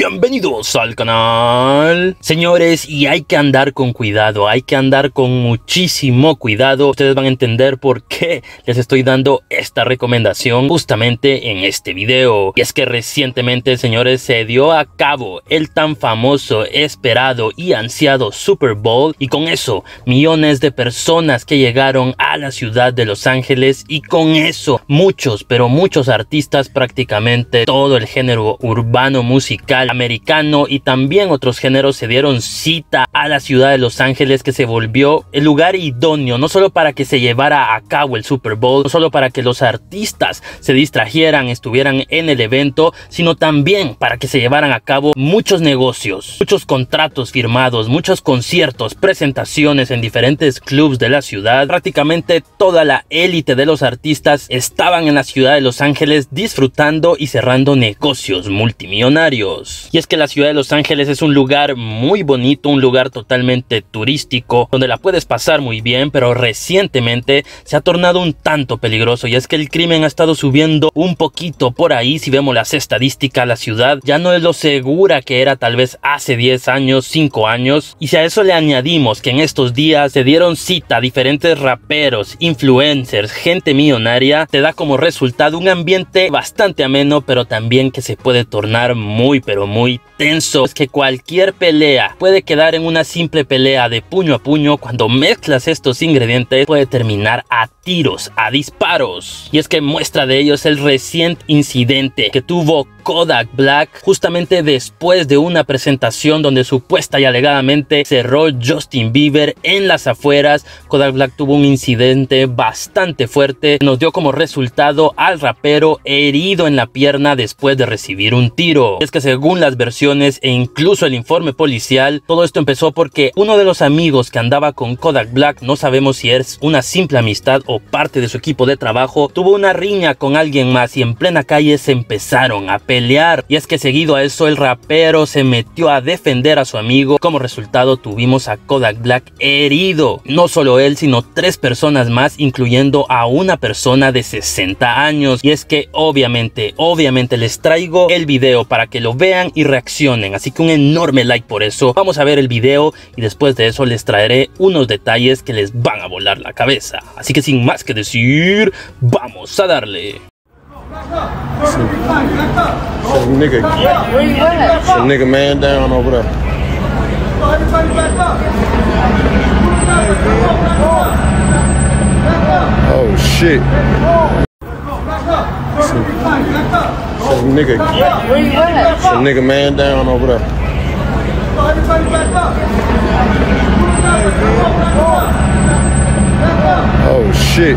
Bienvenidos al canal. Señores, y hay que andar con cuidado Hay que andar con muchísimo cuidado. Ustedes van a entender por qué les estoy dando esta recomendación Justamente en este video. Y es que recientemente, señores, se dio a cabo El tan famoso, esperado y ansiado Super Bowl. Y con eso, millones de personas que llegaron a la ciudad de Los Ángeles. Y con eso, muchos, pero muchos artistas Prácticamente todo el género urbano musical americano y también otros géneros se dieron cita a la ciudad de Los Ángeles que se volvió el lugar idóneo no solo para que se llevara a cabo el Super Bowl, no solo para que los artistas se distrajeran, estuvieran en el evento, sino también para que se llevaran a cabo muchos negocios, muchos contratos firmados, muchos conciertos, presentaciones en diferentes clubs de la ciudad. Prácticamente toda la élite de los artistas estaban en la ciudad de Los Ángeles disfrutando y cerrando negocios multimillonarios. Y es que la ciudad de Los Ángeles es un lugar muy bonito, un lugar totalmente turístico, donde la puedes pasar muy bien, pero recientemente se ha tornado un tanto peligroso. Y es que el crimen ha estado subiendo un poquito por ahí, si vemos las estadísticas, la ciudad ya no es lo segura que era tal vez hace 10 años, 5 años, y si a eso le añadimos que en estos días se dieron cita a diferentes raperos, influencers, gente millonaria, te da como resultado un ambiente bastante ameno, pero también que se puede tornar muy pero muy tenso. Es que cualquier pelea puede quedar en una simple pelea de puño a puño. Cuando mezclas estos ingredientes puede terminar a tiros, a disparos. Y es que muestra de ello es el reciente incidente que tuvo Kodak Black justamente después de una presentación donde supuesta y alegadamente cerró Justin Bieber en las afueras. Kodak Black tuvo un incidente bastante fuerte. Nos dio como resultado al rapero herido en la pierna después de recibir un tiro. Es que según las versiones e incluso el informe policial, todo esto empezó porque uno de los amigos que andaba con Kodak Black, no sabemos si es una simple amistad o parte de su equipo de trabajo, tuvo una riña con alguien más y en plena calle se empezaron a pelear. Y es que seguido a eso el rapero se metió a defender a su amigo. Como resultado tuvimos a Kodak Black herido. No solo él, sino tres personas más, incluyendo a una persona de 60 años. Y es que obviamente, obviamente les traigo el video para que lo vean y reaccionen. Así que un enorme like por eso. Vamos a ver el video y después de eso les traeré unos detalles que les van a volar la cabeza. Así que sin más que decir, vamos a darle. Some nigga, some nigga man down over there. Oh shit. Some, some nigga, some nigga man down over there. Oh shit.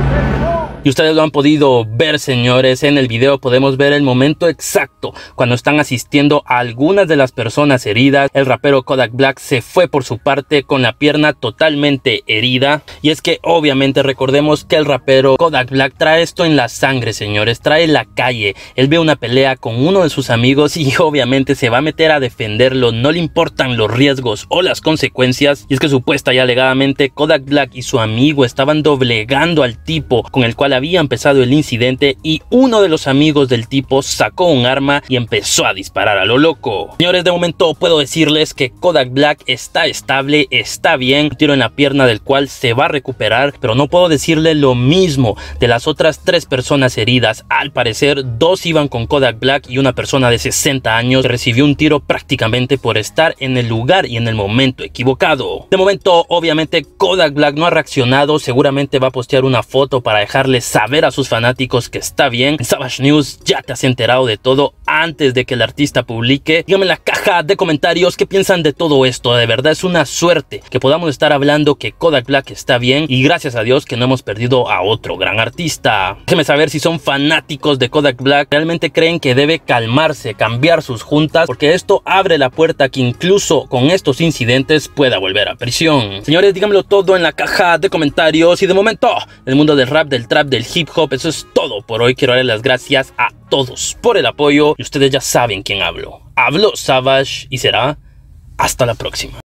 Y ustedes lo han podido ver, señores, en el video podemos ver el momento exacto cuando están asistiendo a algunas de las personas heridas. El rapero Kodak Black se fue por su parte con la pierna totalmente herida. Y es que obviamente recordemos que el rapero Kodak Black trae esto en la sangre, señores, trae la calle. Él ve una pelea con uno de sus amigos y obviamente se va a meter a defenderlo. No le importan los riesgos o las consecuencias. Y es que supuesta y alegadamente Kodak Black y su amigo estaban doblegando al tipo con el cual había empezado el incidente y uno de los amigos del tipo sacó un arma y empezó a disparar a lo loco. Señores, de momento puedo decirles que Kodak Black está estable, está bien, tiro en la pierna del cual se va a recuperar, pero no puedo decirle lo mismo de las otras tres personas heridas. Al parecer, dos iban con Kodak Black y una persona de 60 años recibió un tiro prácticamente por estar en el lugar y en el momento equivocado. De momento, obviamente, Kodak Black no ha reaccionado, seguramente va a postear una foto para dejarles saber a sus fanáticos que está bien. En Savage News ya te has enterado de todo antes de que el artista publique. Dígame en la caja de comentarios qué piensan de todo esto. De verdad es una suerte que podamos estar hablando que Kodak Black está bien y gracias a Dios que no hemos perdido a otro gran artista. Déjenme saber si son fanáticos de Kodak Black. Realmente creen que debe calmarse, cambiar sus juntas porque esto abre la puerta que incluso con estos incidentes pueda volver a prisión. Señores, díganmelo todo en la caja de comentarios y de momento el mundo del rap, del trap, del hip hop. Eso es todo por hoy. Quiero darle las gracias a todos por el apoyo y ustedes ya saben quién hablo. Hablo Savage y será hasta la próxima.